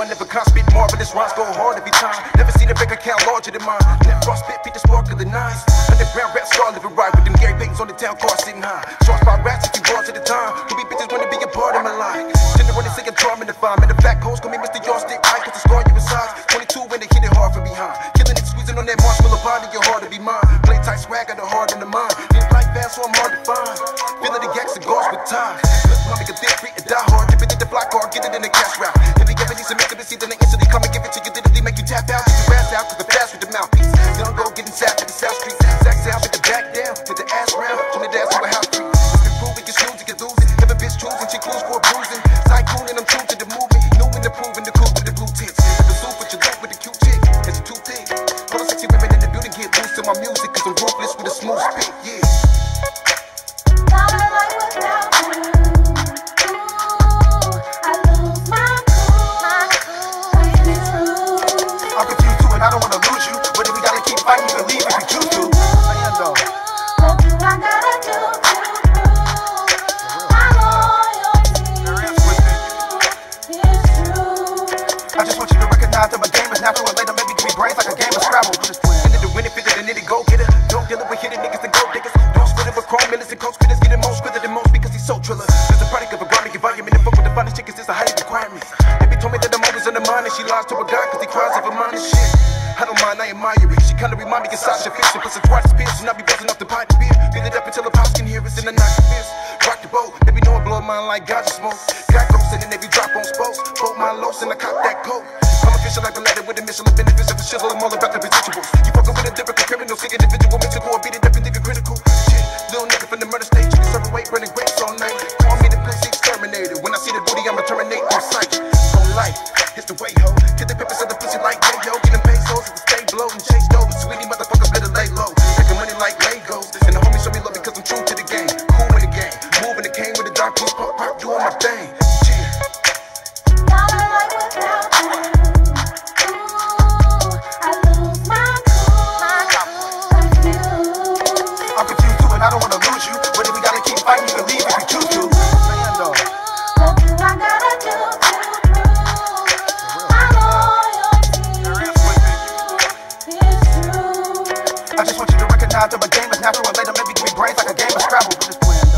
One never can't spit marvelous rhymes, go hard every time. Never seen a bank account larger than mine. Left cross spit, beat the sparkle of nines. Underground rap star living right with them Gary Paytons on the town car sitting high. Shots by rats if you bars at the time. Could be bitches wanna be a part of my life. Dinner on the second drum in the fire. Man, the fat hoes call me Mr. Yardstick Ike, cause the scar you besides. I gotta and I do to prove my loyalty? Is true? I just want you to recognize that my game is natural and later maybe give me brains like a game of Scrabble. Nitty go getter. Don't deal with hitting niggas and gold diggers. Don't split it with chrome millers and coke spitters. Getting more squidder than most because he's so triller. There's a product of a grimy environment. And fuck with the finest chickens is a highest requirement. Baby told me that I'm always in the mind and she lies to a guy because he cries over mine and shit. I don't mind, I admire it. She kinda remind me of Sasha Fishing, but some twice pierce and I be buzzing off the pipe beer. Fill it up until the pops can hear us in the night fist. Rock the boat, baby know I blow mine like ganja smoke. Got ghosts and every drop on spokes. Boat my lows and I cop that coat. I'm official like the letter with a mission of benefits of a shizzle. I'm all about the residuals. You fucking with a different criminal, sick individual, mystical, or beat it up and leave it critical. Shit, little nigga from the murder stage, you can serve away, running grapes all night. Call me the pussy exterminator. When I see the booty, I'ma terminate on sight. On life, it's the way, ho. I just want you to recognize that my game is natural and later maybe give me brains like a game of Scrabble.